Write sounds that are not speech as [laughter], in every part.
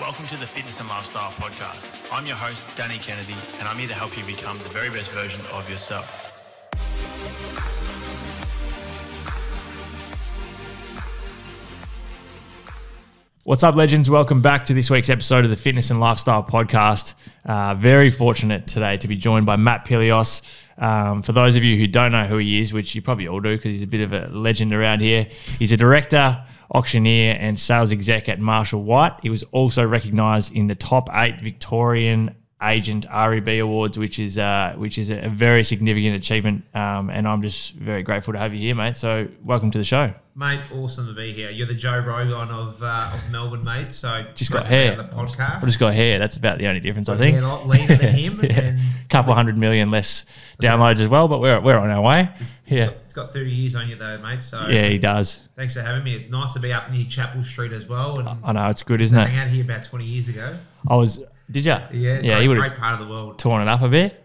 Welcome to the Fitness and Lifestyle Podcast. I'm your host, Danny Kennedy, and I'm here to help you become the very best version of yourself. What's up, legends? Welcome back to this week's episode of the Fitness and Lifestyle Podcast. Uh, very fortunate today to be joined by Matt Pillios. Um, for those of you who don't know who he is, which you probably all do because he's a bit of a legend around here, he's a director, auctioneer, and sales exec at Marshall White. He was also recognised in the top eight Victorian Agent REB Awards, which is uh, which is a very significant achievement, um, and I'm just very grateful to have you here, mate. So, welcome to the show. Mate, awesome to be here. You're the Joe Rogan of, uh, of Melbourne, mate. So Just got hair. The podcast. I've just got hair. That's about the only difference, I think. A lot leaner than him. [laughs] Yeah. and couple hundred million less downloads as well, but we're, we're on our way. Yeah. It's got 30 years on you, though, mate. So Yeah, he does. thanks for having me. It's nice to be up near Chapel Street as well. And I know it's good, isn't hang it? out here about 20 years ago. I was. Did you? Yeah, Yeah, great, he would great part of the world. torn it up a bit.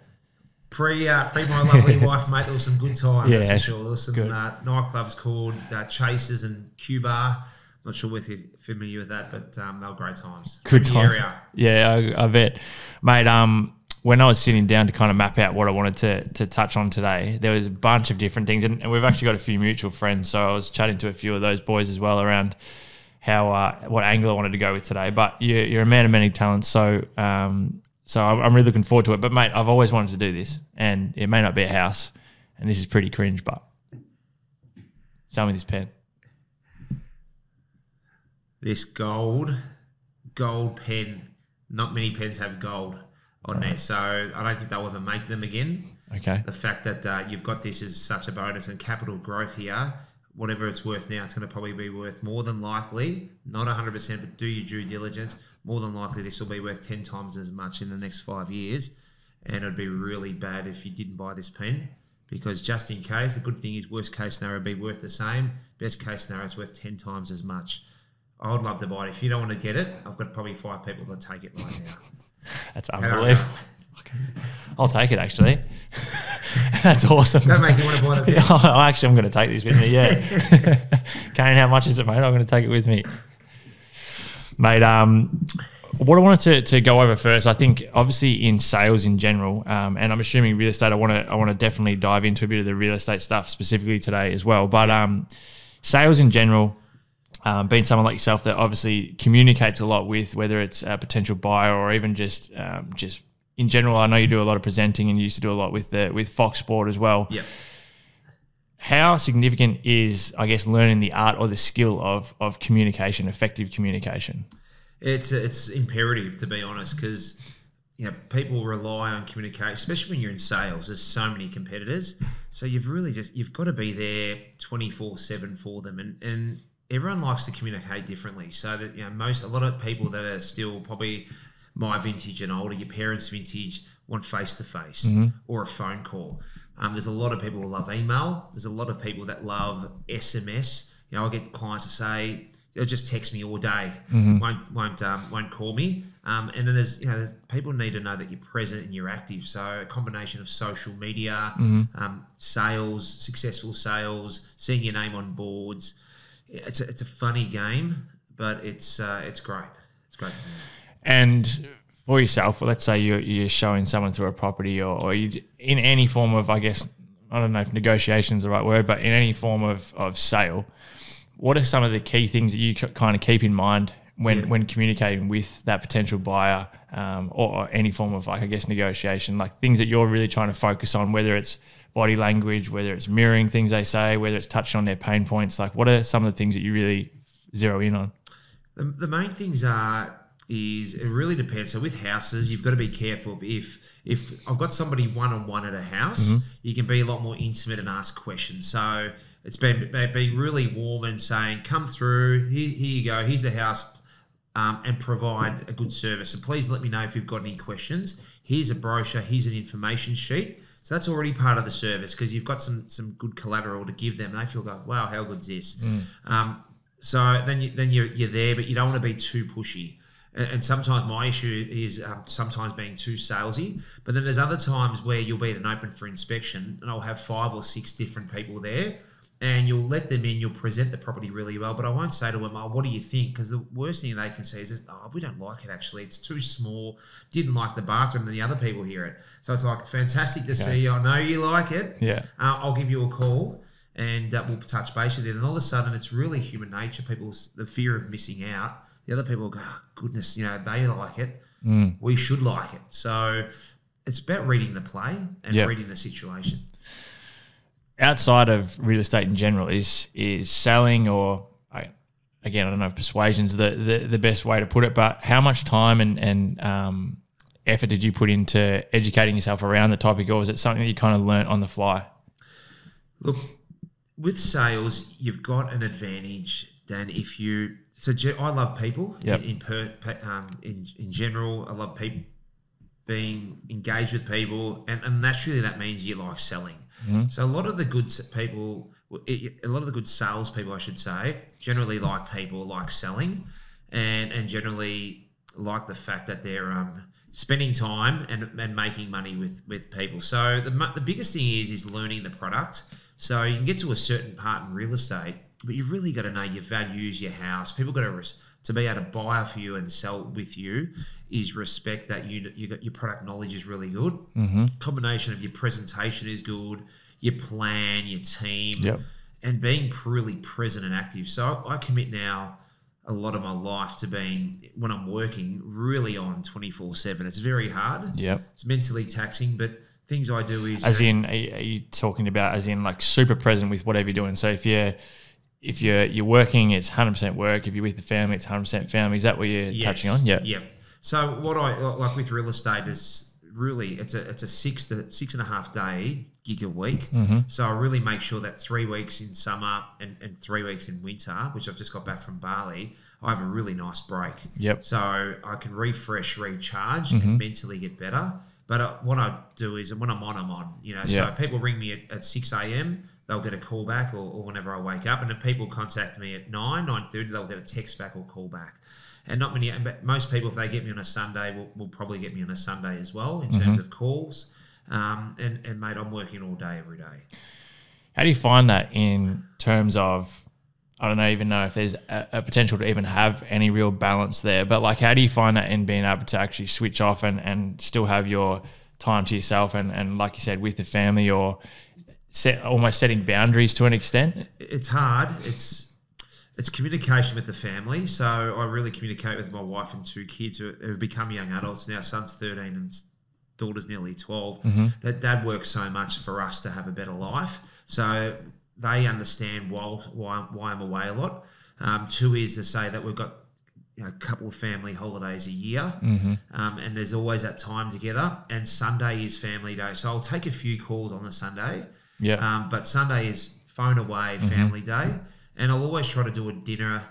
Pre, uh, pre my lovely [laughs] wife, mate, there was some good times. Yeah, that's for sure. There was some uh, nightclubs called uh, Chasers and Cuba. Not sure if you're familiar with that, but um, they were great times. Good times. Yeah, I, I bet, mate. Um, when I was sitting down to kind of map out what I wanted to to touch on today, there was a bunch of different things, and, and we've actually got a few mutual friends. So I was chatting to a few of those boys as well around how uh, what angle I wanted to go with today. But you're, you're a man of many talents, so um, so I'm really looking forward to it. But mate, I've always wanted to do this, and it may not be a house, and this is pretty cringe, but show me this pen. this gold gold pen. Not many pens have gold on there, so I don't think they'll ever make them again. Okay. The fact that uh, you've got this is such a bonus and capital growth here. Whatever it's worth now, it's going to probably be worth more than likely, not 100%, but do your due diligence. More than likely, this will be worth 10 times as much in the next five years. And it'd be really bad if you didn't buy this pen because just in case, the good thing is, worst case scenario, it'd be worth the same. Best case scenario, it's worth 10 times as much. I would love to buy it. If you don't want to get it, I've got probably five people that take it right now. [laughs] That's unbelievable. [laughs] I'll take it actually. [laughs] That's awesome. That make you want to buy the pen? Oh, actually, I'm going to take this with me. Yeah. [laughs] Kane, how much is it, mate? I'm going to take it with me, mate. Um, what I wanted to, to go over first, I think, obviously in sales in general, um, and I'm assuming real estate. I want to I want to definitely dive into a bit of the real estate stuff specifically today as well. But um, sales in general, um, being someone like yourself that obviously communicates a lot with whether it's a potential buyer or even just um, just in general. I know you do a lot of presenting and you used to do a lot with the with Fox Sport as well. Yep. How significant is I guess learning the art or the skill of of communication, effective communication? It's it's imperative to be honest because you know people rely on communication, especially when you're in sales. There's so many competitors, so you've really just you've got to be there twenty four seven for them, and and everyone likes to communicate differently. So that you know most a lot of people that are still probably my vintage and older, your parents' vintage, want face to face or a phone call. Um, there's a lot of people who love email. There's a lot of people that love SMS. You know, I get clients to say they'll just text me all day, won't won't um, won't call me. Um, and then there's you know there's, people need to know that you're present and you're active. So a combination of social media, um, sales, successful sales, seeing your name on boards. It's a, it's a funny game, but it's uh, it's great. It's great. And for yourself, let's say you're, you're showing someone through a property or, or you in any form of, I guess, I don't know if negotiation is the right word, but in any form of, of sale, what are some of the key things that you kind of keep in mind when, Yeah. when communicating with that potential buyer um, or, or any form of, like, I guess, negotiation, like things that you're really trying to focus on, whether it's body language, whether it's mirroring things they say, whether it's touching on their pain points, like what are some of the things that you really zero in on? The, the main things are is it really depends. So with houses, you've got to be careful. If if I've got somebody one on one at a house, you can be a lot more intimate and ask questions. So it's been being really warm and saying, "Come through. Here, here you go. Here's the house." Um, and provide a good service. And please let me know if you've got any questions. Here's a brochure. Here's an information sheet. So that's already part of the service because you've got some some good collateral to give them. They feel like, wow, how good's this? Um, so then you, then you're, you're there, but you don't want to be too pushy. And, and sometimes my issue is um, sometimes being too salesy. But then there's other times where you'll be at an open for inspection, and I'll have five or six different people there, and you'll let them in. You'll present the property really well, but I won't say to them, "Oh, what do you think?" Because the worst thing they can say is, "Oh, we don't like it. Actually, it's too small. Didn't like the bathroom." And the other people hear it, so it's like fantastic to see. you. I know you like it. Yeah. Uh, I'll give you a call and uh, we'll touch base with you. And all of a sudden, it's really human nature. People's the fear of missing out. The other people go, oh, goodness, you know, they like it. Mm. We should like it. So it's about reading the play and Yeah. reading the situation. outside of real estate in general, is is selling or I, again, I don't know if persuasion's the, the the best way to put it, but how much time and and um, effort did you put into educating yourself around the topic, or was it something that you kind of learnt on the fly? Look, with sales, you've got an advantage, Dan. If you so, I love people Yep. in, in per um, in in general. I love people being engaged with people, and, and naturally that means you like selling. So a lot of the good people, a lot of the good sales people, I should say, generally like people, like selling, and and generally like the fact that they're um, spending time and, and making money with with people. So the the biggest thing is is learning the product. So you can get to a certain part in real estate, but you've really got to know your values, your house. People got to res- to be able to buy for you and sell with you is respect that you you got your product knowledge is really good. Mm-hmm. Combination of your presentation is good, your plan, your team, Yep. and being really present and active. So I, I commit now a lot of my life to being when I'm working really on 24 7. It's very hard. Yep. It's mentally taxing, but things I do is As you know, in, are you talking about as in like super present with whatever you're doing? So if you're if you're you're working, it's hundred percent work. If you're with the family, it's hundred percent family. Is that what you're Yes. touching on? Yeah. Yeah. So what I like with real estate is really it's a it's a six to six and a half day gig a week. Mm-hmm. So I really make sure that three weeks in summer and, and three weeks in winter, which I've just got back from Bali, I have a really nice break. Yep. So I can refresh, recharge, Mm-hmm. and mentally get better. But uh, what I do is when I'm on, I'm on. You know, so people ring me at, at six a.m. They'll get a call back, or, or whenever I wake up, and if people contact me at nine, nine thirty, they'll get a text back or call back. And not many, but most people, if they get me on a Sunday, will, will probably get me on a Sunday as well in Mm-hmm. terms of calls. Um, and, and mate, I'm working all day every day. How do you find that in terms of I don't know, even know if there's a, a potential to even have any real balance there, but like how do you find that in being able to actually switch off and, and still have your time to yourself and, and like you said with the family or set almost setting boundaries to an extent? it's hard. It's it's communication with the family. So I really communicate with my wife and two kids who have become young adults now. Son's thirteen and daughter's nearly 12 That dad works so much for us to have a better life. So they understand why why, why I'm away a lot. Um, two is to say that we've got you know, a couple of family holidays a year, um, and there's always that time together. And Sunday is family day, so I'll take a few calls on the Sunday. Yeah. Um, but Sunday is phone away, family day, and I'll always try to do a dinner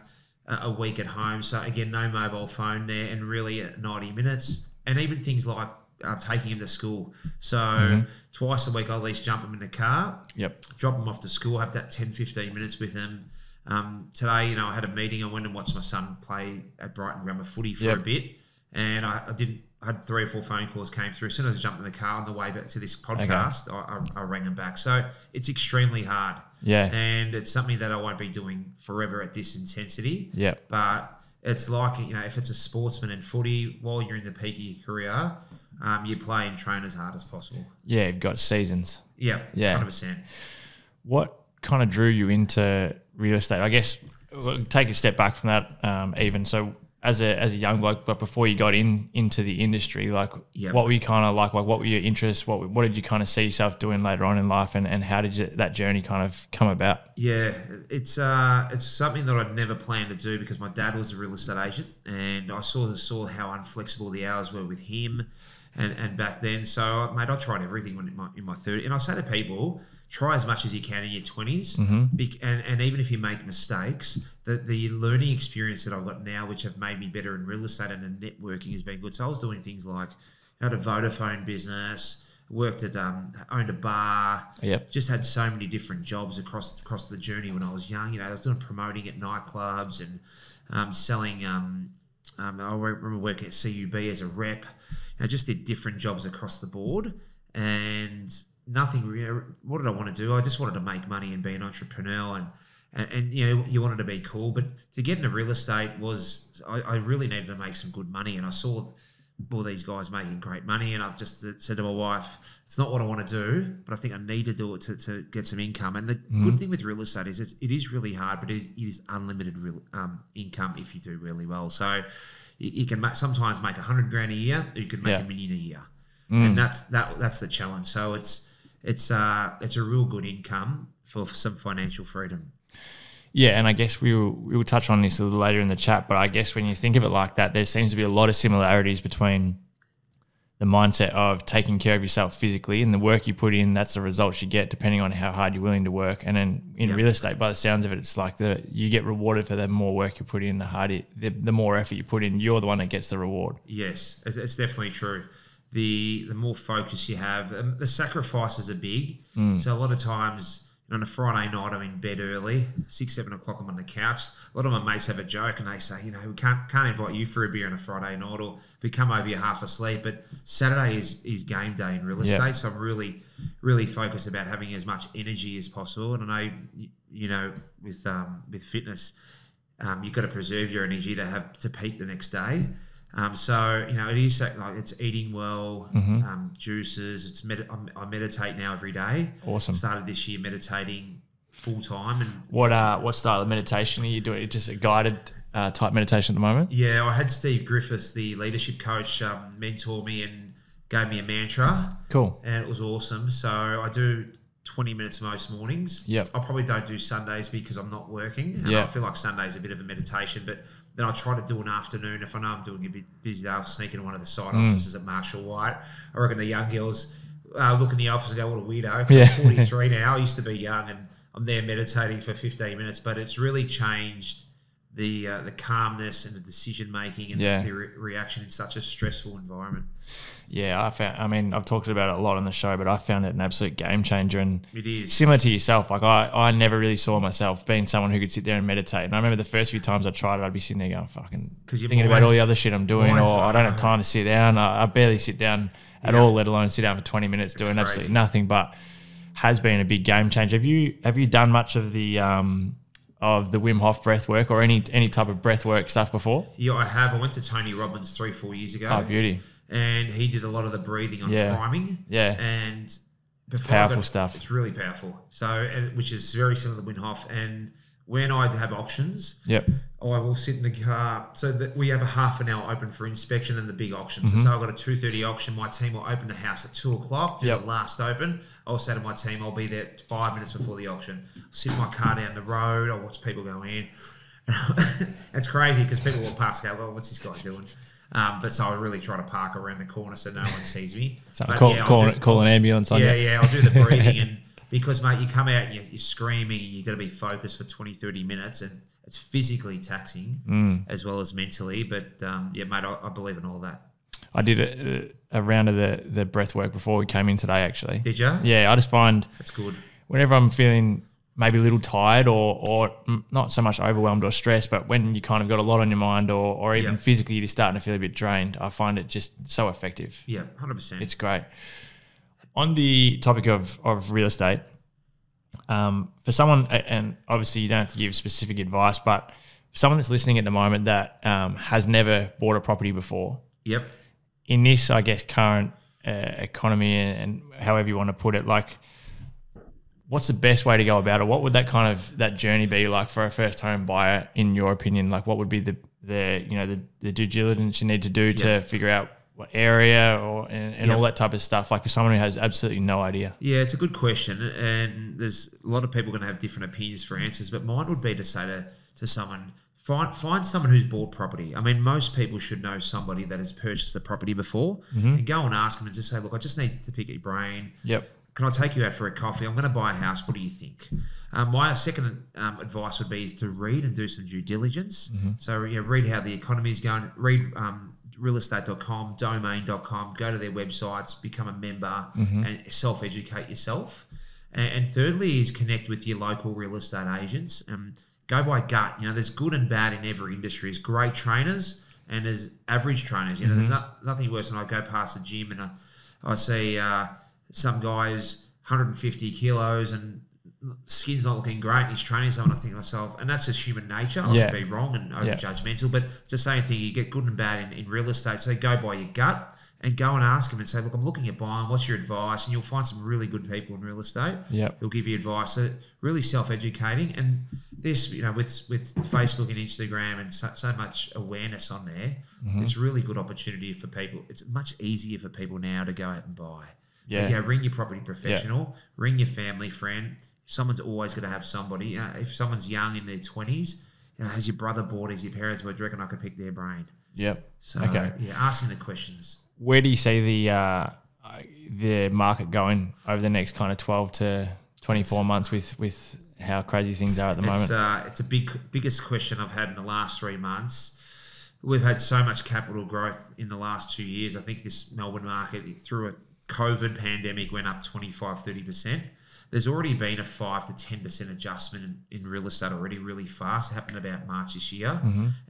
a, a week at home. So again, no mobile phone there, and really at ninety minutes, and even things like uh, taking him to school. So twice a week, I'll at least jump him in the car, Yep. drop him off to school, have that 10, 15 minutes with him. Um, today, you know, I had a meeting. I went and watched my son play at Brighton Grammar footy for Yep. a bit, and I, I didn't. I had three or four phone calls came through. As soon as I jumped in the car on the way back to this podcast, I, I, I rang them back. So it's extremely hard, Yeah. and it's something that I won't be doing forever at this intensity. Yep. But it's like you know, if it's a sportsman in footy, while you're in the peak of your career, um, you play and train as hard as possible. Yeah, you've got seasons. Yeah, Yeah. hundred percent. What kind of drew you into real estate? I guess take a step back from that, um, even so. As a, as a young bloke, but before you got in into the industry, like Yep. what were you kind of like? Like what were your interests? What what did you kind of see yourself doing later on in life, and, and how did you, that journey kind of come about? Yeah, it's uh, it's something that I'd never planned to do because my dad was a real estate agent, and I of saw how unflexible the hours were with him, and, and back then. So, mate, I tried everything when in my in my thirty, and I say to people, try as much as you can in your 20s Bec- and and even if you make mistakes, the the learning experience that I've got now, which have made me better in real estate and the networking, has been good. So I was doing things like, had a Vodafone business. Worked at um, owned a bar, Yep. just had so many different jobs across across the journey when I was young. You know, I was doing promoting at nightclubs and um, selling. Um, um, I remember working at CUB as a rep. I just did different jobs across the board, and nothing. You uh, know, what did I want to do? I just wanted to make money and be an entrepreneur and. And, and you know you wanted to be cool, but to get into real estate was I, I really needed to make some good money, and I saw all these guys making great money, and I've just said to my wife, it's not what I want to do, but I think I need to do it to, to get some income. And the mm-hmm. good thing with real estate is it's, it is really hard, but it is, it is unlimited real, um, income if you do really well. So you, you can make, sometimes make a hundred grand a year, or you can make Yeah. a million a year, mm. and that's that that's the challenge. So it's it's uh it's a real good income for some financial freedom. Yeah, and I guess we will, we will touch on this a little later in the chat, but I guess when you think of it like that, there seems to be a lot of similarities between the mindset of taking care of yourself physically and the work you put in, that's the results you get depending on how hard you're willing to work. And then in Yeah. real estate, by the sounds of it, it's like the you get rewarded for the more work you put in, the harder, the, the more effort you put in, you're the one that gets the reward. Yes, it's, it's definitely true. The the more focus you have, um, the sacrifices are big. So a lot of times on a Friday night, I'm in bed early, six seven o'clock. I'm on the couch. A lot of my mates have a joke and they say, you know, we can't can't invite you for a beer on a Friday night, or if we come over, you're half asleep. But Saturday is is game day in real estate, Yeah. so I'm really really focused about having as much energy as possible. And I know, you know, with um, with fitness, um, you've got to preserve your energy to have to peak the next day. Um, so you know, it is like it's eating well, Mm-hmm. um, juices. It's med- I meditate now every day. Awesome. Started this year meditating full time, and What uh, what style of meditation are you doing? It's just a guided uh, type meditation at the moment? yeah, I had Steve Griffiths, the leadership coach, um, mentor me and gave me a mantra, Cool. and it was awesome. So I do. 20 minutes most mornings. Yep. I probably don't do Sundays because I'm not working. And Yeah. I feel like Sunday's is a bit of a meditation, but then I try to do an afternoon. If I know I'm doing a bit busy, I'll sneak into one of the side Mm. offices at Marshall White. I reckon the young girls uh, look in the office and go, what a weirdo. Yeah. I'm [laughs] 43 now. I used to be young and I'm there meditating for 15 minutes, but it's really changed the uh, the calmness and the decision making and Yeah. the re- reaction in such a stressful environment. Yeah, I found. I mean, I've talked about it a lot on the show, but I found it an absolute game changer. And It is. similar to yourself, like I, I never really saw myself being someone who could sit there and meditate. And I remember the first few times I tried it, I'd be sitting there going, "Fucking," because you're thinking about all the other shit I'm doing, or I don't have time to sit down. I, I barely sit down at Yeah. all, let alone sit down for 20 minutes doing crazy. absolutely nothing. But has been a big game changer. Have you have you done much of the um, of the Wim Hof breath work or any any type of breath work stuff before? Yeah, I have. I went to Tony Robbins three, four years ago. Oh, beauty. and he did a lot of the breathing on Yeah. priming. Yeah. and before Powerful got- stuff. It's really powerful. So, which is very similar to Wim Hof. And when I have auctions, Yep. I will sit in the car. So that we have a half an hour open for inspection and the big auction. Mm-hmm. So, I've got a two thirty auction. My team will open the house at two o'clock. do Yep. The last open. I'll say to my team, I'll be there five minutes before the auction. I'll sit in my car down the road. I'll watch people go in. [laughs] it's crazy because people walk past and go, "Well, what's this guy doing?" Um, but so I really try to park around the corner so no one sees me. So But call, yeah, call, do- call an ambulance on yeah, you. yeah, I'll do the [laughs] breathing and because mate, you come out and you're, you're screaming and you've got to be focused for 20, 30 minutes and it's physically taxing Mm. as well as mentally. But um, yeah, mate, I, I believe in all that. I did a, a round of the, the breath work before we came in today, actually. Did you? Yeah, I just find That's good. whenever I'm feeling maybe a little tired or, or not so much overwhelmed or stressed, but when you kind of got a lot on your mind or, or even Yeah. physically you're starting to feel a bit drained, I find it just so effective. Yeah, 100%. It's great. On the topic of, of real estate, um, for someone, and obviously you don't have to give specific advice, but for someone that's listening at the moment that um, has never bought a property before, yep. In this, I guess, current uh, economy and, and however you want to put it, like, what's the best way to go about it? What would that kind of that journey be like for a first home buyer, in your opinion? Like, what would be the the you know the, the due diligence you need to do to figure out what area or and, and Yeah. all that type of stuff? Like for someone who has absolutely no idea. Yeah, it's a good question, and there's a lot of people going to have different opinions for answers. But mine would be to say to, to someone, find find someone who's bought property. I mean, most people should know somebody that has purchased a property before, and go and ask them and just say, look, I just need to pick your brain. Yep. Can I take you out for a coffee? I'm going to buy a house. What do you think? Um, my second um, advice would be is to read and do some due diligence. So you know, read how the economy is going. Read um, realestate.com, domain.com. Go to their websites, become a member, and self-educate yourself. And, and thirdly is connect with your local real estate agents. Um, go by gut. You know, there's good and bad in every industry. There's great trainers and there's average trainers. You know, there's not, nothing worse than I go past the gym and I, I see uh, some guys 150 kilos and skin's not looking great and he's training someone, I think to myself, and that's just human nature. I Yeah. be wrong and over Yeah. judgmental, but it's the same thing. You get good and bad in, in real estate. So go by your gut and go and ask him and say, look, I'm looking at buying. What's your advice? And you'll find some really good people in real estate. Yep. He'll give you advice. So really self-educating. And this, you know, with with Facebook and Instagram and so, so much awareness on there, Mm-hmm. it's really good opportunity for people. It's much easier for people now to go out and buy. Yeah. Yeah, ring your property professional, ring your family friend. Someone's always going to have somebody. Uh, if someone's young in their 20s, you know, has your brother bought, has your parents bought, do you reckon I could pick their brain? Yep. So, Okay. yeah, asking the questions. Where do you see the uh, the market going over the next kind of twelve to twenty four months with with how crazy things are at the It's moment? uh, it's a big biggest question I've had in the last three months. We've had so much capital growth in the last two years. I think this Melbourne market through a COVID pandemic went up 25, 30%. There's already been a 5 to 10% adjustment in, in real estate already really fast. It happened about March this year.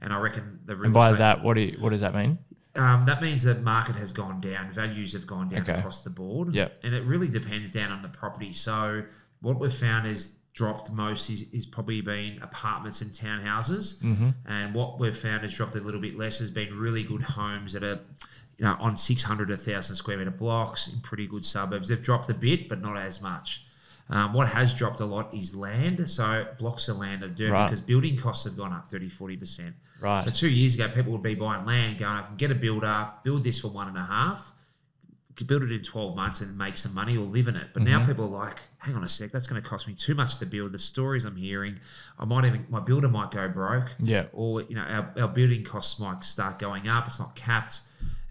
And I reckon the real Mm-hmm. and by estate, that, what do you, what does that mean? um, that means the market has gone down, values have gone down Okay. across the board. Yep. And it really depends down on the property. So what we've found is dropped most is, is probably been apartments and townhouses. Mm-hmm. And what we've found has dropped a little bit less has been really good homes that are you know on 600 to 1,000 square meter blocks in pretty good suburbs. They've dropped a bit, but not as much. Um, what has dropped a lot is land. So blocks of land are dirt Right. because building costs have gone up 30, 40%. Right. So two years ago, people would be buying land, going, I can get a builder, build this for one and a half, could build it in 12 months and make some money or live in it. But Mm-hmm. now people are like, hang on a sec, that's going to cost me too much to build. The stories I'm hearing, I might even, my builder might go broke. Yeah. Or, you know, our, our building costs might start going up. It's not capped.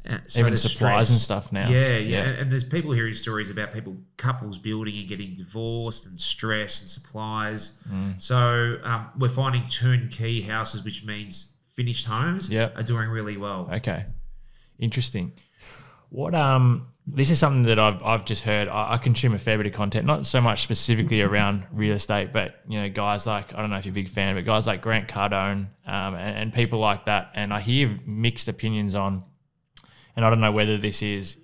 Uh, so Even supplies stress. and stuff now. Yeah, yeah. Yeah. And, and there's people hearing stories about people, couples building and getting divorced and stress and supplies. Mm. So um, we're finding turnkey houses, which means finished homes, Yep. are doing really well. Okay, interesting. What um, this is something that I've I've just heard. I, I consume a fair bit of content, not so much specifically around real estate, but you know, guys like I don't know if you're a big fan, but guys like Grant Cardone um, and, and people like that. And I hear mixed opinions on, and I don't know whether this is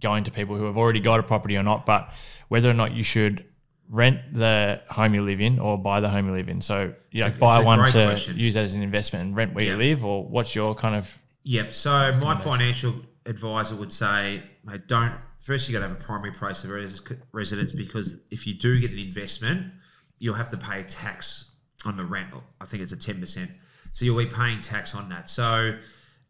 going to people who have already got a property or not, but whether or not you should rent the home you live in or buy the home you live in. So, It's buy one to question. use as an investment and rent where Yeah. you live, or what's your kind of Yep. So my financial advisor would say, mate, don't. First, you got to have a primary place of res- residence because if you do get an investment, you'll have to pay tax on the rent. I think it's a ten percent. So you'll be paying tax on that. So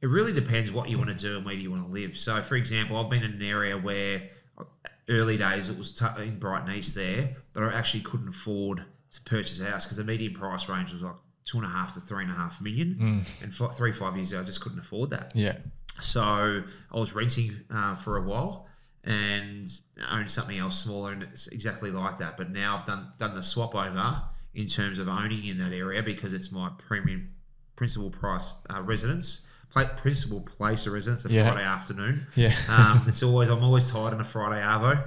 it really depends what you want to do and where you want to live. So, for example, I've been in an area where uh, early days it was t- in Brighton East there that I actually couldn't afford to purchase a house because the median price range was like two and a half to three and a half million. Hmm. And fi- three, five years ago, I just couldn't afford that. yeah. So I was renting uh, for a while and owned something else smaller, and it's exactly like that. But now I've done done the swap over in terms of owning in that area because it's my premium principal price uh, residence, pla principal place of residence. A Yeah. Friday afternoon. Yeah. [laughs] Um, it's always I'm always tired on a Friday arvo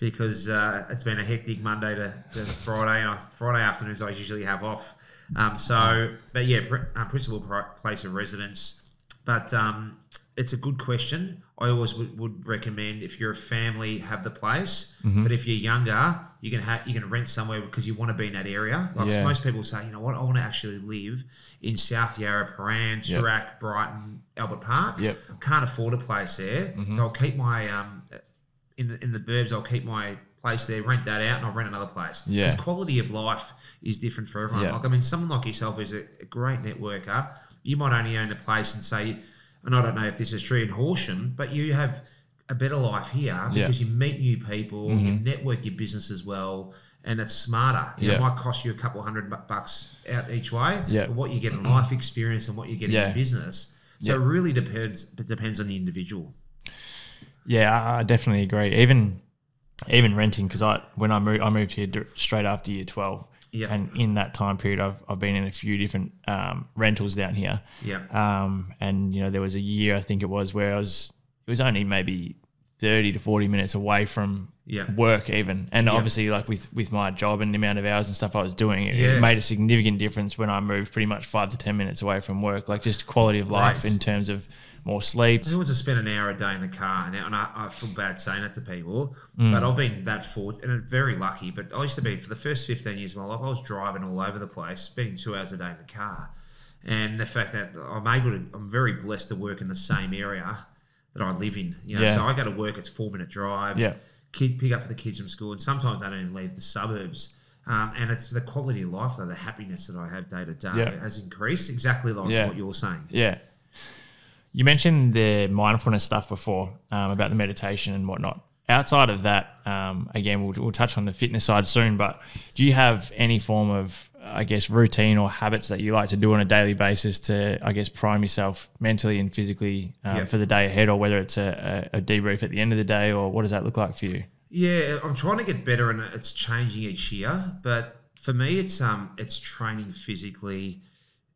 because uh, it's been a hectic Monday to, to Friday, and I, Friday afternoons I usually have off. Um, so, but yeah, pr- uh, principal pri- place of residence. But um, it's a good question. I always would, would recommend if you're a family, have the place. Mm-hmm. But if you're younger, you can have you can rent somewhere because you want to be in that area. Like Yeah. most people say, you know what, I want to actually live in South Yarra, Prahran, Yep. Brighton, Albert Park. Yep. Mm-hmm. Can't afford a place there, so I'll keep my um in the in the burbs. I'll keep my place there, rent that out, and I'll rent another place. Yeah. Because quality of life is different for everyone. Yeah. Like I mean, someone like yourself who's a, a great networker, you might only own a place and say, and I don't know if this is true in Horsham, but you have a better life here Yeah. because you meet new people, you mm-hmm. network your business as well, and it's smarter. You know, it might cost you a couple hundred bucks out each way, Yeah. but what you get in life experience and what you get Yeah. in business. So Yeah. it really depends. It depends on the individual. Yeah, I, I definitely agree. Even even renting because I when I moved I moved here straight after year twelve. Yeah. And in that time period, I've, I've been in a few different um, rentals down here. Yeah. Um, and you know, there was a year I think it was where I was it was only maybe thirty to forty minutes away from Yeah. work even. And Yeah. obviously, like with with my job and the amount of hours and stuff I was doing, it, Yeah. made a significant difference when I moved pretty much five to ten minutes away from work. Like just quality of life Right. in terms of more sleep. Who wants to spend an hour a day in the car? And, I, I feel bad saying that to people, Mm. but I've been that fortunate and very lucky. But I used to be for the first fifteen years of my life, I was driving all over the place, spending two hours a day in the car. And the fact that I'm able to, I'm very blessed to work in the same area that I live in. You know, Yeah. so I go to work, it's four minute drive. Yeah. Kid, pick up the kids from school, and sometimes I don't even leave the suburbs. Um, and it's the quality of life, though, the happiness that I have day to day Yeah. has increased exactly like Yeah. what you're saying. Yeah. You mentioned the mindfulness stuff before um, about the meditation and whatnot. Outside of that, um, again, we'll, we'll touch on the fitness side soon, but do you have any form of, I guess, routine or habits that you like to do on a daily basis to, I guess, prime yourself mentally and physically um, Yeah. for the day ahead, or whether it's a, a, debrief at the end of the day, or what does that look like for you? Yeah, I'm trying to get better, and it's changing each year. But for me, it's um, it's training physically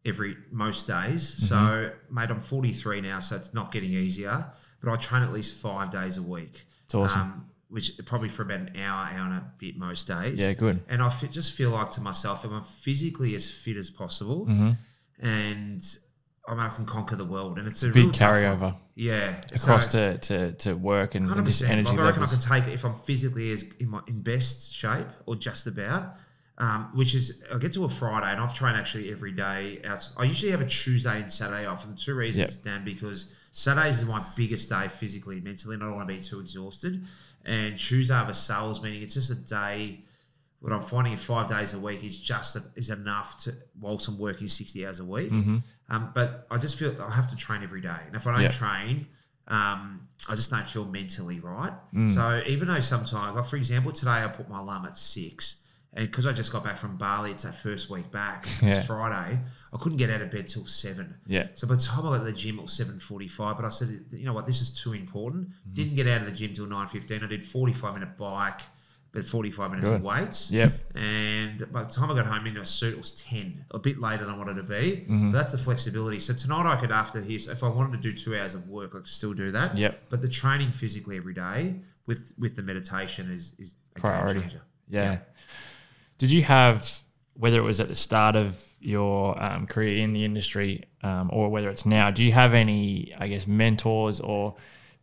every most days. Mm-hmm. So, mate, I'm 43 now, so it's not getting easier. But I train at least five days a week. It's awesome. Um, which probably for about an hour, hour and a bit most days. Yeah, good. And I just feel like to myself, I'm physically as fit as possible, Mm-hmm. and I, mean, I can conquer the world, and it's a Big real tough one. carryover Yeah, across So- to, to, to work and, and just energy Like I reckon I can take it if I'm physically as in my in best shape or just about. Um, which is I get to a Friday and I've trained actually every day. Out. I usually have a Tuesday and Saturday off, and the two reasons, Dan, because Saturdays is my biggest day physically, mentally, and I don't want to be too exhausted. And Tuesday I have a sales meeting. It's just a day. What I'm finding in five days a week is just is enough to whilst I'm working sixty hours a week. Um, but I just feel I have to train every day, and if I don't Yeah. train, um, I just don't feel mentally right. Mm. So even though sometimes, like for example, today I put my alarm at six, because I just got back from Bali, it's that first week back. Yeah. It's Friday. I couldn't get out of bed till seven. Yeah. So by the time I got to the gym, it was seven forty-five. But I said, you know what, this is too important. Mm-hmm. Didn't get out of the gym till nine fifteen. I did forty-five minute bike, but forty-five minutes of weights. Yep. And by the time I got home into a suit, it was 10, a bit later than I wanted to be. Mm-hmm. But that's the flexibility. So tonight I could, after here, if I wanted to do two hours of work, I could still do that. Yep. But the training physically every day with with the meditation is, is a Priority. Game changer. Yeah. Did you have, whether it was at the start of your um, career in the industry um, or whether it's now, do you have any, I guess, mentors or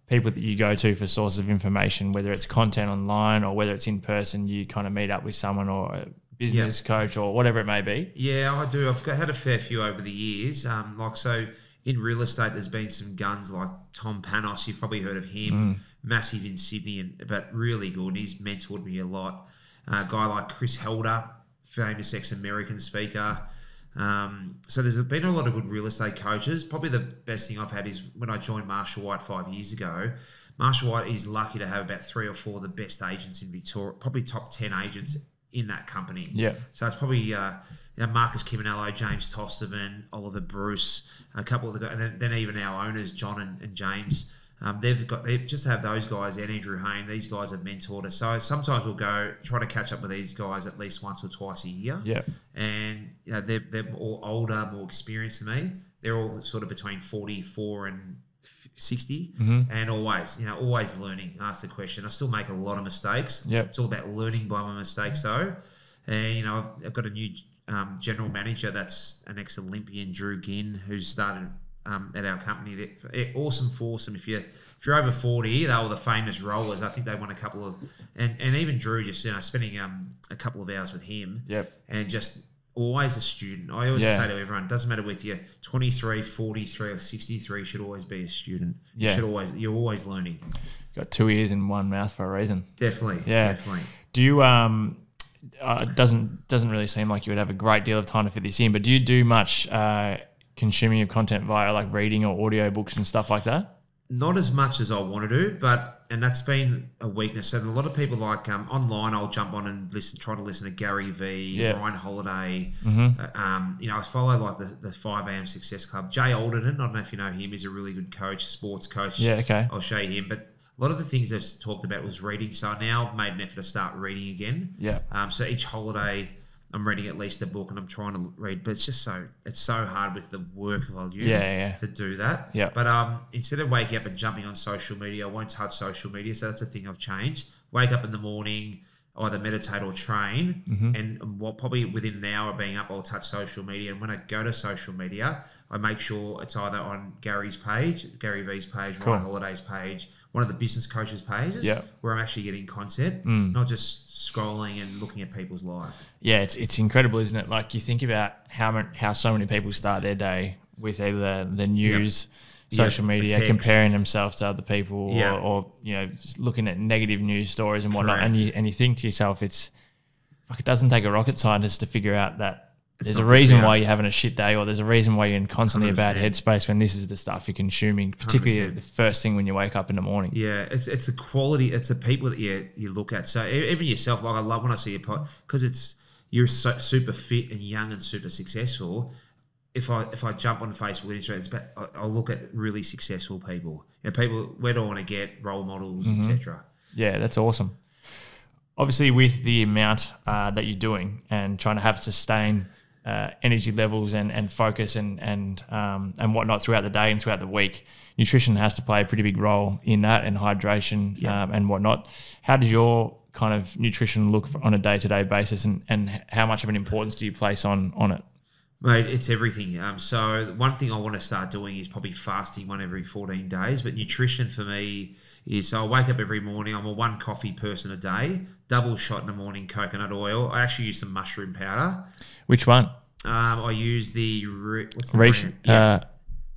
people that you go to for sources of information, whether it's content online or whether it's in person, you kind of meet up with someone or a business coach or whatever it may be? Yeah, I do. I've got, had a fair few over the years. Um, like so, in real estate, there's been some guns like Tom Panos. You've probably heard of him. Massive in Sydney, and but really good. He's mentored me a lot. A guy like Chris Helder, famous ex-American speaker. Um, so there's been a lot of good real estate coaches. Probably the best thing I've had is when I joined Marshall White five years ago. Marshall White is lucky to have about three or four of the best agents in Victoria, probably top ten agents in that company. Yeah. So it's probably uh, you know, Marcus Chiminello, James Tostevin, Oliver Bruce, a couple of the guys, and then, then even our owners, John and, and James. Um, they've got they just have those guys and Andrew Hain. These guys have mentored us. So sometimes we'll go try to catch up with these guys at least once or twice a year. Yeah. And you know, they're they're all older, more experienced than me. They're all sort of between forty four and 60 and always you know always learning ask the question i still make a lot of mistakes yeah it's all about learning by my mistakes though and you know i've, I've got a new um, general manager that's an ex-olympian drew ginn who's started um, at our company that eh, awesome foursome if you if you're over 40 they were the famous rollers i think they won a couple of and, and even drew just you know spending um, a couple of hours with him Yep. and just always a student. I always Yeah. say to everyone, doesn't matter with you 23, 43, or 63, you should always be a student. You Yeah. should always, you're always learning. Got two ears and one mouth for a reason. Definitely. Yeah. Definitely. Do you um uh, it doesn't doesn't really seem like you would have a great deal of time to fit this in, but do you do much uh, consuming of content via like reading or audio books and stuff like that? Not as much as I want to do, but, and that's been a weakness. And a lot of people like um, online, I'll jump on and listen, try to listen to Gary Vee, Yeah. Ryan Holiday. Mm-hmm. Uh, um, you know, I follow like the, the 5 a.m. Success Club. Jay Alderton, I don't know if you know him, he's a really good coach, sports coach. Yeah, okay. I'll show you him. But a lot of the things I've talked about was reading. So now I've made an effort to start reading again. Yeah. Um, so each holiday, I'm reading at least a book and I'm trying to read. But it's just so it's so hard with the work volume Yeah, yeah. to do that. Yeah. But um, instead of waking up and jumping on social media, I won't touch social media. So that's a thing I've changed. Wake up in the morning, either meditate or train, Mm-hmm. and what probably within an hour of being up, I'll touch social media. And when I go to social media, I make sure it's either on Gary's page, Gary V's page, Cool. Ryan Holiday's page, one of the business coaches' pages, Yeah. where I'm actually getting content, Mm. not just scrolling and looking at people's life. Yeah, it's it's incredible, isn't it? Like you think about how how so many people start their day with either the news, social Yep, media, comparing themselves to other people, Yeah. or, or you know looking at negative news stories and whatnot, and you and you think to yourself, it's fuck, it doesn't take a rocket scientist to figure out that. there's a reason why you're having a shit day, or there's a reason why you're in constantly a bad headspace when this is the stuff you're consuming, particularly 100%. the first thing when you wake up in the morning. Yeah, it's it's the quality, it's the people that you you look at. So even yourself, like I love when I see your pot because it's you're so, super fit and young and super successful. If I if I jump on Facebook and Instagram, it's about, I- I'll look at really successful people. You know, people where do I want to get role models, Mm-hmm. etc. Yeah, that's awesome. Obviously, with the amount uh, that you're doing and trying to have sustain uh, energy levels and, and focus and and um, and whatnot throughout the day and throughout the week, nutrition has to play a pretty big role in that and hydration Yeah. um, and whatnot. How does your kind of nutrition look on a day to day basis, and, and how much of an importance do you place on on it? Mate, it's everything. Um, so one thing I want to start doing is probably fasting one every 14 days. But nutrition for me is so I wake up every morning. I'm a one coffee person a day, double shot in the morning coconut oil. I actually use some mushroom powder. Which one? Um, I use the what's the Reishi. brand? Yeah, Uh,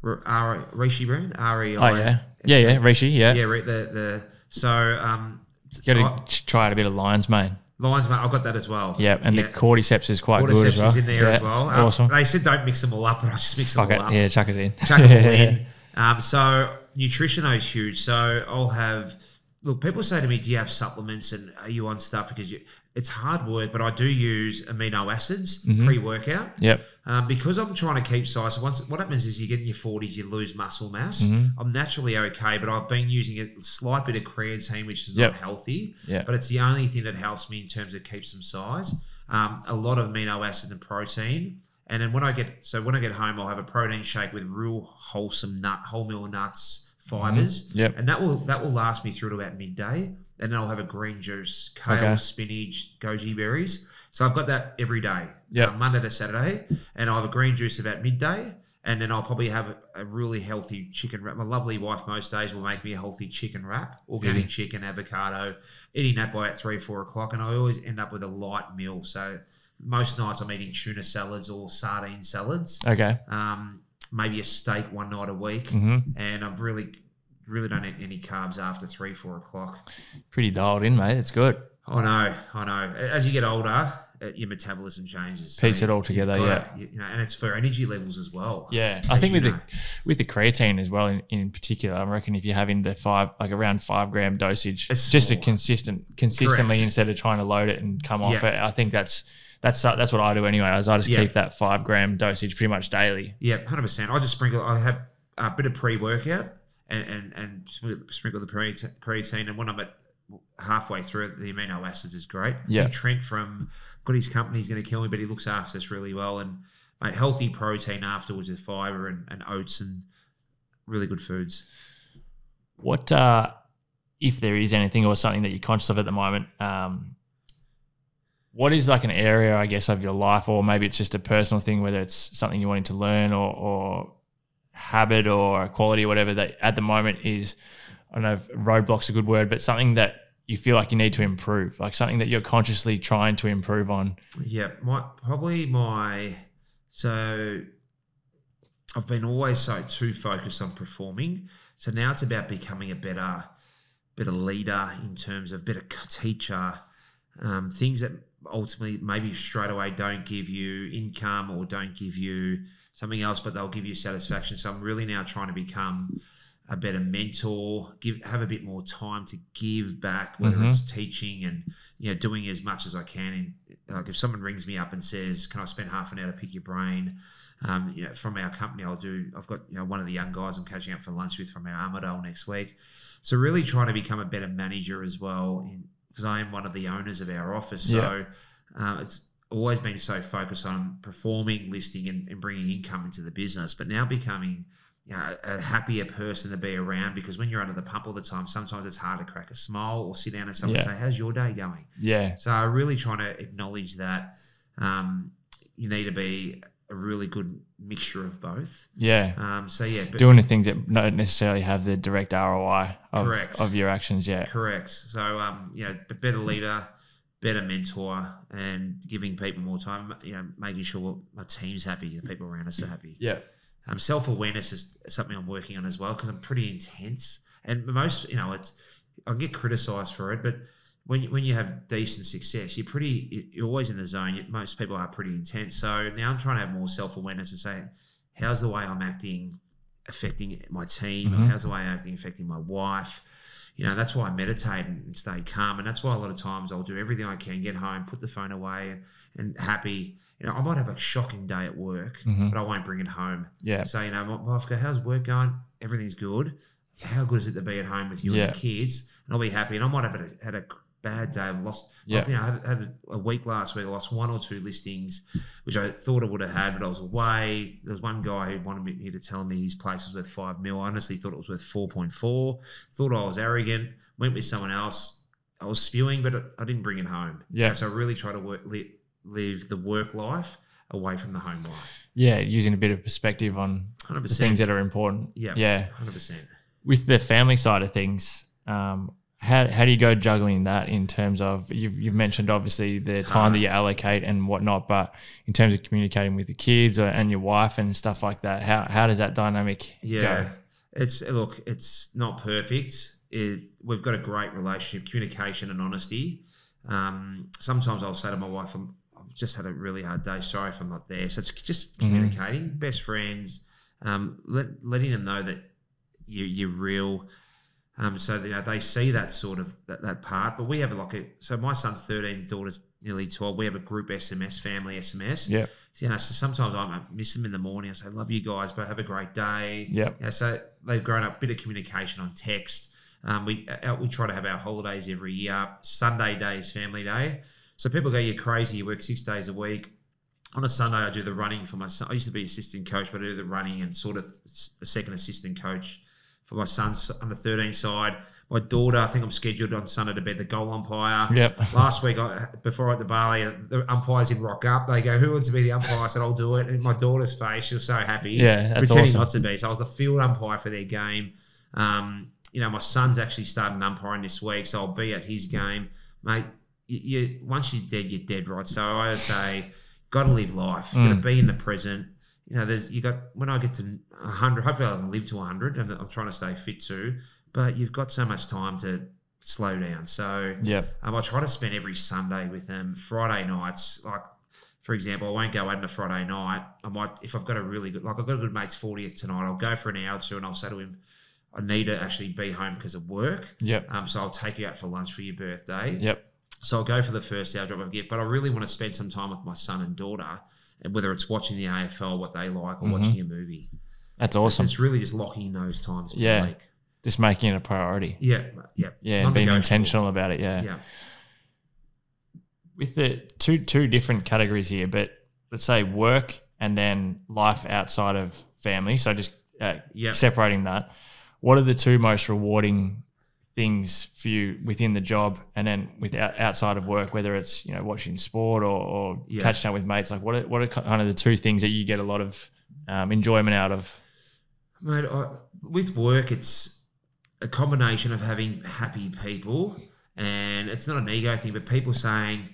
R- R- Reishi brand. R E I. oh yeah, yeah, yeah. Reishi. Yeah. yeah. The the so um, Got to try it a bit of lion's mane. Lions mate, I've got that as well. Yeah, and the cordyceps is quite good cordyceps as well. is in there yeah, as well. Um, Awesome. They said don't mix them all up, but I just mix them Fuck all it. up. Yeah, chuck it in. chuck it all [laughs] in. Um, so nutrition is huge. So I'll have look. People say to me, "Do you have supplements and are you on stuff?" Because you, it's hard work, but I do use amino acids Mm-hmm. pre-workout Yep. um, because I'm trying to keep size. So once what happens is you get in your 40s, you lose muscle mass. Mm-hmm. I'm naturally okay, but I've been using a slight bit of creatine, which is Yep. not healthy. Yeah. But it's the only thing that helps me in terms of keep some size. Um, a lot of amino acids and protein. And then when I get so when I get home, I'll have a protein shake with real wholesome nut, wholemeal nuts, fibers, Mm-hmm. Yep. and that will that will last me through to about midday. And then I'll have a green juice, kale, Okay. spinach, goji berries. So I've got that every day, Yep. uh, Monday to Saturday, and I'll have a green juice about midday. And then I'll probably have a, a really healthy chicken wrap. My lovely wife most days will make me a healthy chicken wrap, organic chicken, avocado, eating that by at three, four o'clock. And I always end up with a light meal. So most nights I'm eating tuna salads or sardine salads Okay. um, maybe a steak one night a week, hmm and I've really, really don't eat any carbs after three, four o'clock. Pretty dialed in, mate. It's good. I know, I know. As you get older, uh, your metabolism changes. So Piece it all together, gotta- You know, and it's for energy levels as well. Yeah, I think with the with the creatine as well, in, in particular, I reckon if you're having the five like around five gram dosage, It's just a consistent consistently Correct. instead of trying to load it and come off Yeah. it. I think that's that's that's what I do anyway. Is I just Yeah. keep that five gram dosage pretty much daily. Yeah, hundred percent. I just sprinkle. I have a bit of pre-workout and and, and sprinkle- the pre- creatine, and when I'm at halfway through it, the amino acids is great. Yeah. Trent from got his company. He's going to kill me, but he looks after us really well. And mate, healthy protein afterwards with fiber and, and oats and really good foods. What uh, if there is anything or something that you're conscious of at the moment? Um, what is like an area, I guess, of your life, or maybe it's just a personal thing, whether it's something you're wanting to learn or, or habit or quality or whatever that at the moment is, I don't know if roadblock's a good word, but something that you feel like you need to improve, like something that you're consciously trying to improve on. Yeah, my probably my so I've been always so too focused on performing. So now it's about becoming a better, better leader in terms of better teacher. Um, things that ultimately maybe straight away don't give you income or don't give you something else, but they'll give you satisfaction. So I'm really now trying to become a better mentor, give have a bit more time to give back, whether Mhm. it's teaching and you know doing as much as I can. And like if someone rings me up and says, "Can I spend half an hour to pick your brain?" Um, you know, from our company, I'll do. I've got you know one of the young guys I'm catching up for lunch with from our Armadale next week. So really trying to become a better manager as well, because I am one of the owners of our office. So um, it's always been so focused on performing, listing, and, and bringing income into the business, but now becoming you know, a happier person to be around because when you're under the pump all the time, sometimes it's hard to crack a smile or sit down and someone Yeah. say, "How's your day going?" Yeah. So I'm really trying to acknowledge that um, you need to be a really good mixture of both. Yeah. Um, so yeah, but Doing the things that don't necessarily have the direct ROI of, Correct. of your actions. Yeah. correct. So um, you know, a better leader, better mentor, and giving people more time. You know, making sure my team's happy, the people around us are happy. Yeah. Um, Self awareness is something I'm working on as well because I'm pretty intense, and most you know it's I get criticised for it, but when you, when you have decent success, you're pretty you- you're always in the zone. Most people are pretty intense. So now I'm trying to have more self awareness and say, how's the way I'm acting affecting my team? Mhm. How's the way I'm acting affecting my wife? You know, that's why I meditate and stay calm, and that's why a lot of times I'll do everything I can, get home, put the phone away, and happy. You know, I might have a shocking day at work, Mhm. but I won't bring it home. Yeah. So, you know, my wife go, how's work going? Everything's good. How good is it to be at home with you Yeah. and the kids? And I'll be happy. And I might have had a, had a bad day. I've lost, Yeah. know, I had, had a week last week. I lost one or two listings, which I thought I would have had, but I was away. There was one guy who wanted me to tell me his place was worth five mil. I honestly thought it was worth 4.4. Thought I was arrogant. Went with someone else. I was spewing, but I didn't bring it home. Yeah. So I really try to work, li- live the work life away from the home life. Yeah. Using a bit of perspective on 100%. the things that are important. Yeah. Yeah. 100%. With the family side of things, um, how, how do you go juggling that in terms of you've, you've mentioned obviously the It's time that you allocate and whatnot, but in terms of communicating with the kids or, and your wife and stuff like that, how, how does that dynamic Yeah, go? it's look, it's not perfect. It, we've got a great relationship, communication and honesty. Um, sometimes I'll say to my wife, I'm, "I've just had a really hard day. Sorry if I'm not there." So it's just Mhm. communicating, best friends, um, let, letting them know that you, you're real. Um, so you know they see that sort of that, that part. But we have like a so my son's 13, daughter's nearly 12. We have a group SMS, family SMS Yeah. you know, so sometimes I miss them in the morning. I say, "Love you guys, but have a great day." Yeah. Yeah, so they've grown up. Bit of communication on text. Um, we uh, we try to have our holidays every year. Sunday day is family day. So people go, "You're crazy. You work six days a week." On a Sunday, I do the running for my son. I used to be assistant coach, but I do the running and sort of a second assistant coach for my son's on the 13 side. My daughter, I think I'm scheduled on Sunday to be the goal umpire. Yep. [laughs] Last week, I, before I went to Bali, the umpires didn't rock up. They go, "Who wants to be the umpire?" I said, "I'll do it." And my daughter's face, she was so happy. Yeah, that's pretending awesome. not to be. So I was the field umpire for their game. Um, you know, my son's actually starting umpiring this week, so I'll be at his game, mate. You, you once you're dead, you're dead, right? So I say, got to live life. You got Mm. to be in the present. You know, there's you got when I get to hundred. Hopefully, I can live to hundred, and I'm trying to stay fit too. But you've got so much time to slow down. So Yep. um, I try to spend every Sunday with them. Friday nights, like for example, I won't go out on a Friday night. I might, if I've got a really good, like I've got a good mate's 40th tonight, I'll go for an hour or two and I'll say to him, I need to actually be home because of work. Yep. Um, so I'll take you out for lunch for your birthday. Yep. So I'll go for the first hour, drop off a gift, but I really want to spend some time with my son and daughter, whether it's watching the AFL, what they like, or Mhm. watching a movie. That's awesome. It's really just locking those times. Yeah. week. Just making it a priority. Yeah. Yeah. Yeah. And being intentional about it. Yeah. Yeah. With the two two different categories here, but let's say work and then life outside of family. So just uh, Yeah. separating that. What are the two most rewarding things for you within the job and then with outside of work, whether it's you know watching sport or, or Yeah. catching up with mates? Like what are, what are kind of the two things that you get a lot of um, enjoyment out of? Mate, I, with work, it's a combination of having happy people, and it's not an ego thing, but people saying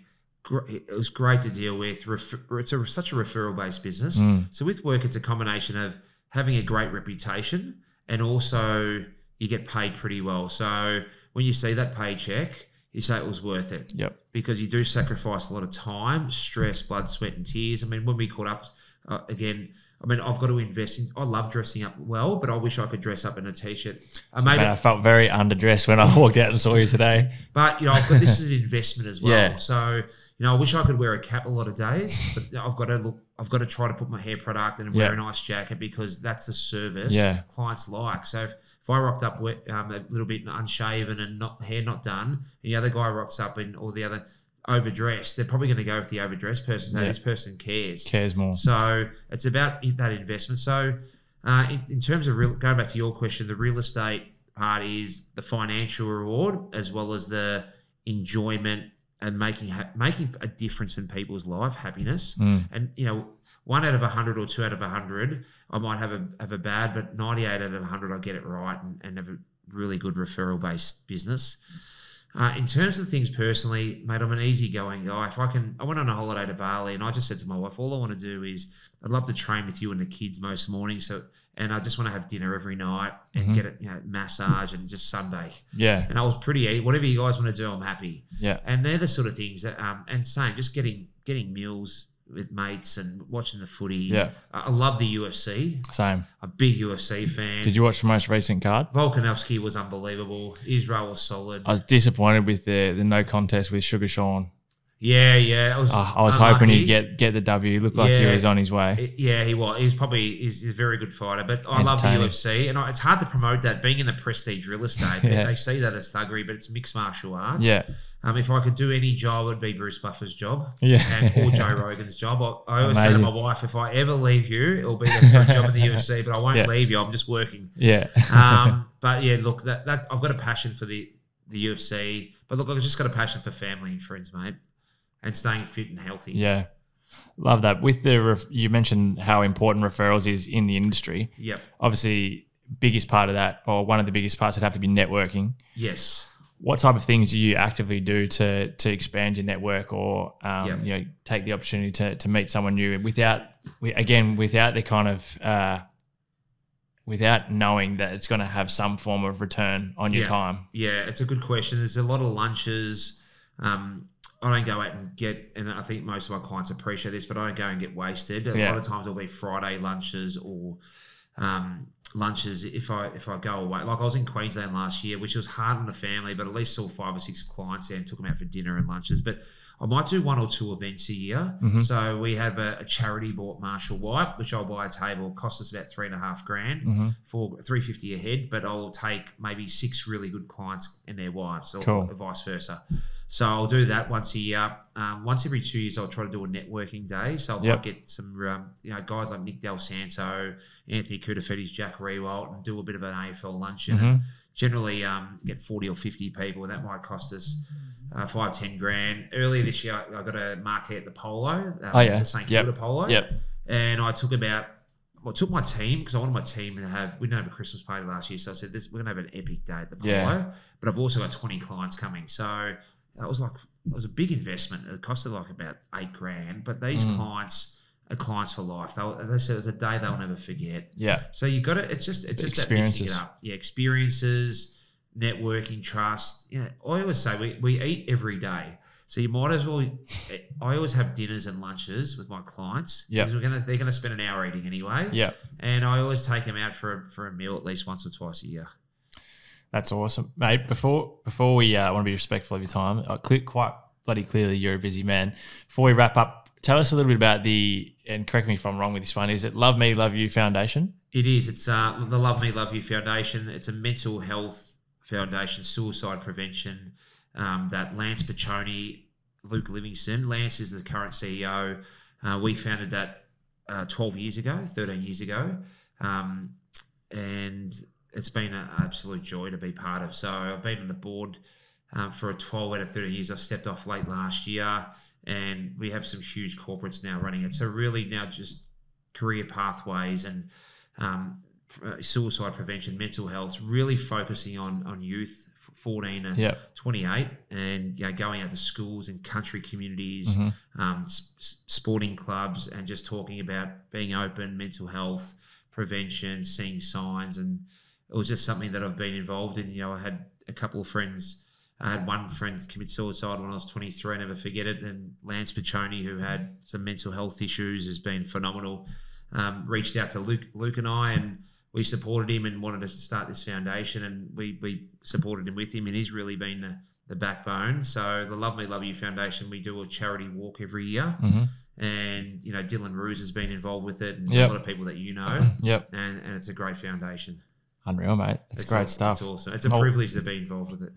it was great to deal with. It's a, such a referral based business. Mm. So with work, it's a combination of having a great reputation and also you get paid pretty well. So when you see that paycheck, you say it was worth it Yep. because you do sacrifice a lot of time, stress, blood, sweat, and tears. I mean, when we caught up uh, again, I mean, I've got to invest in. I love dressing up well, but I wish I could dress up in a t-shirt. I made Man, I felt very underdressed when I [laughs] walked out and saw you today. but you know, I've got this is an [laughs] investment as well. Yeah. So you know, I wish I could wear a cap a lot of days, but I've got to look. I've got to try to put my hair product and wear Yeah. a nice jacket because that's the service Yeah. clients like. So if, if I rocked up um, a little bit unshaven and not hair not done, and the other guy rocks up and or the other overdressed, they're probably going to go with the overdressed person. So Yeah. this person cares. Cares more. So it's about that investment. So uh, in, in terms of real, going back to your question, the real estate part is the financial reward as well as the enjoyment and making ha- making a difference in people's life, happiness. Mm. And you know, one out of a hundred or two out of a hundred, I might have a have a bad, but ninety eight out of a hundred, I get it right and, and have a really good referral based business. Uh, in terms of things personally, mate, I'm an easygoing guy. If I can, I went on a holiday to Bali, and I just said to my wife, all I want to do is, I'd love to train with you and the kids most mornings. So, and I just want to have dinner every night and Mhm. get it, you know, massage and just sunbathe. Yeah. And I was pretty, whatever you guys want to do, I'm happy. Yeah. And they're the sort of things that, um, and same, just getting getting meals with mates and watching the footy. Yeah. I I love the UFC. Same. A big UFC fan. Did you watch the most recent card? Volkanovski was unbelievable. Israel was solid. I was disappointed with the the no contest with Suga Sean. yeah, yeah. It was Oh, I was hoping he'd get get the W. He looked like he Yeah. was on his way. Yeah, he was. He's probably he's, he's a very good fighter, but I love the UFC, and I, it's hard to promote that being in the prestige real estate. [laughs] Yeah. They see that as thuggery, but it's mixed martial arts. Yeah. Um, if I could do any job, it would be Bruce Buffer's job. Yeah. And or Joe [laughs] Rogan's job. I, I always say to my wife, if I ever leave you, it'll be the job in the [laughs] UFC, but I won't Yeah. leave you. I'm just working. Yeah. Um, [laughs] but yeah, look, that, that I've got a passion for the the UFC, but look, I've just got a passion for family and friends, mate, and staying fit and healthy. yeah. Love that. With the ref- you mentioned how important referrals is in the industry. Yep. Obviously, biggest part of that, or one of the biggest parts, would have to be networking. Yes. What type of things do you actively do to to expand your network, or um, you know, take the opportunity to to meet someone new without, wi- again, without the kind of uh, without knowing that it's going to have some form of return on your Yeah. time. Yeah, it's a good question. There's a lot of lunches. Um, I don't go out and get, and I think most of my clients appreciate this, but I don't go and get wasted. A Yeah. lot of times it'll be Friday lunches or um, lunches if I if I go away. Like I was in Queensland last year, which was hard on the family, but at least saw five or six clients there and took them out for dinner and lunches. But I might do one or two events a year. Mhm. So we have a, a charity bought Marshall White, which I'll buy a table. Cost us about three and a half grand hmm for three fifty a head, but I'll take maybe six really good clients and their wives, or, Cool. vice versa. So I'll do that once a year. Um, once every two years, I'll try to do a networking day. So I Yep. might get some, um, you know, guys like Nick Dal Santo, Anthony Koutoufides, Jack Riewoldt, and do a bit of an AFL luncheon. hmm And generally, um, get forty or fifty people, and that might cost us. Uh, five ten grand. Earlier this year, I got a marquee at the Polo, um, Oh, yeah. the St Yep. Kilda Polo Yep. and I took about well, I took my team because I wanted my team to have. We didn't have a Christmas party last year, so I said this we're gonna have an epic day at the Polo. Yeah. But I've also got twenty clients coming, so that was like it was a big investment. It costed like about eight grand, but these Mm. clients clients for life. They, they said it's a day they'll never forget. Yeah. So you got to. It's just it's just that mixing it up. Yeah, experiences, networking, trust. Yeah, I always say we, we eat every day. So you might as well. I always have dinners and lunches with my clients. Yeah, because we're gonna they're gonna spend an hour eating anyway. Yeah. and I always take them out for a, for a meal at least once or twice a year. That's awesome, mate. Before before we uh, want to be respectful of your time, uh, clear, quite bloody clearly you're a busy man. Before we wrap up, tell us a little bit about the and correct me if I'm wrong with this one. Is it Love Me Love You Foundation? It is. It's uh, the Love Me Love You Foundation. It's a mental health foundation, suicide prevention. Um, that Lance Picioane, Luke Livingston. Lance is the current CEO. Uh, we founded that uh, 12 years ago, 13 years ago, um, and it's been an absolute joy to be part of. So I've been on the board um, for 12 out of 13 years. I stepped off late last year, and we have some huge corporates now running it. So really now just career pathways and um, suicide prevention, mental health, really focusing on on youth, 14 to Yeah. 28, and you know, going out to schools and country communities, Mhm. um, s- sporting clubs, and just talking about being open, mental health, prevention, seeing signs, and it was just something that I've been involved in. You know, I had a couple of friends. I had one friend commit suicide when I was 23. I never forget it. And Lance Picioane, who had some mental health issues, has been phenomenal. Um, reached out to Luke, Luke and I, and we supported him and wanted to start this foundation. And we we supported him with him, and he's really been the, the backbone. So the Love Me Love You Foundation, we do a charity walk every year, hmm and you know Dylan Ruse has been involved with it, and Yep. a lot of people that you know, [clears throat] Yep. and, and it's a great foundation. Unreal, mate. It's, great aw- stuff. It's awesome. It's a Oh. privilege to be involved with it.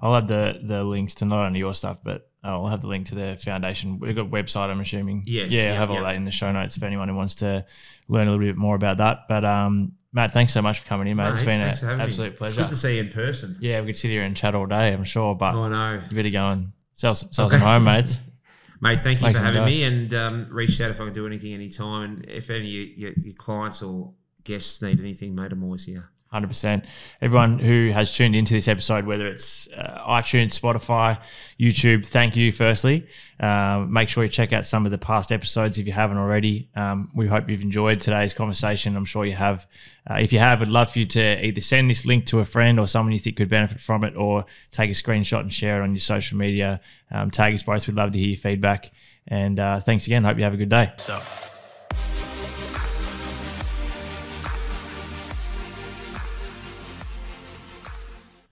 I'll have the the links to not only your stuff, but I'll have the link to the foundation. We've got a website, I'm assuming. Yes, Yeah, I'll have all that in the show notes for anyone who wants to learn a little bit more about that. But um, Matt, thanks so much for coming in, mate. it's Mate, been thanks for an having me. absolute It's pleasure. good to see you in person. Yeah, we could sit here and chat all day, I'm sure, but Oh no, you better go and sell, some- sell some home, mates. [laughs] mate. Thank you Make for having me, and um, reach out if I can do anything anytime. And if any of your, your, your clients or guests need anything, mate, I'm always here. Hundred percent. Everyone who has tuned into this episode, whether it's uh, iTunes, Spotify, YouTube, thank you. Firstly, um, make sure you check out some of the past episodes if you haven't already. Um, we hope you've enjoyed today's conversation. I'm sure you have. Uh, if you have, I'd love for you to either send this link to a friend or someone you think could benefit from it, or take a screenshot and share it on your social media. Um, tag us both. We'd love to hear your feedback. And uh, thanks again. Hope you have a good day. yourself.